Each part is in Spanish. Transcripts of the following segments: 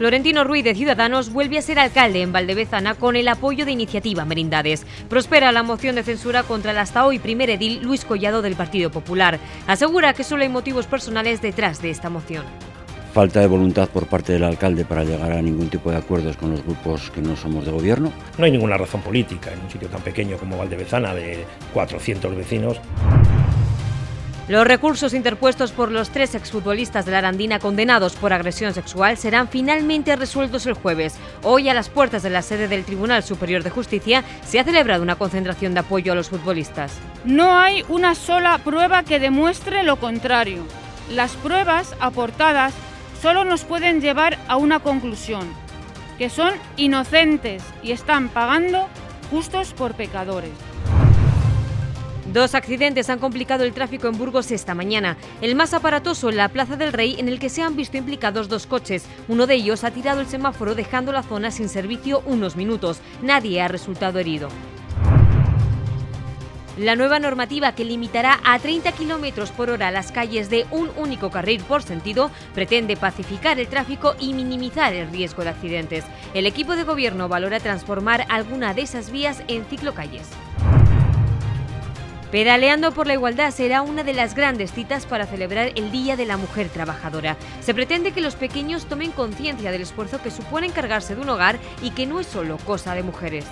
Florentino Ruiz de Ciudadanos vuelve a ser alcalde en Valdebezana con el apoyo de Iniciativa Merindades. Prospera la moción de censura contra el hasta hoy primer edil Luis Collado del Partido Popular. Asegura que solo hay motivos personales detrás de esta moción falta de voluntad por parte del alcalde para llegar a ningún tipo de acuerdos con los grupos que no somos de gobierno. No hay ninguna razón política en un sitio tan pequeño como Valdebezana, de 400 vecinos. Los recursos interpuestos por los tres exfutbolistas de la Arandina condenados por agresión sexual serán finalmente resueltos el jueves. Hoy, a las puertas de la sede del Tribunal Superior de Justicia, se ha celebrado una concentración de apoyo a los futbolistas. No hay una sola prueba que demuestre lo contrario. Las pruebas aportadas solo nos pueden llevar a una conclusión, que son inocentes y están pagando justos por pecadores. Dos accidentes han complicado el tráfico en Burgos esta mañana. El más aparatoso en la Plaza del Rey, en el que se han visto implicados dos coches. Uno de ellos ha tirado el semáforo dejando la zona sin servicio unos minutos. Nadie ha resultado herido. La nueva normativa que limitará a 30 km por hora las calles de un único carril por sentido pretende pacificar el tráfico y minimizar el riesgo de accidentes. El equipo de gobierno valora transformar alguna de esas vías en ciclocalles. Pedaleando por la Igualdad será una de las grandes citas para celebrar el Día de la Mujer Trabajadora. Se pretende que los pequeños tomen conciencia del esfuerzo que supone encargarse de un hogar y que no es solo cosa de mujeres.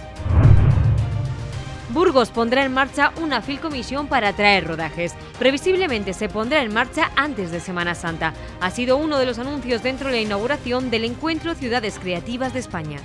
Burgos pondrá en marcha una filcomisión para atraer rodajes. Previsiblemente se pondrá en marcha antes de Semana Santa. Ha sido uno de los anuncios dentro de la inauguración del Encuentro Ciudades Creativas de España.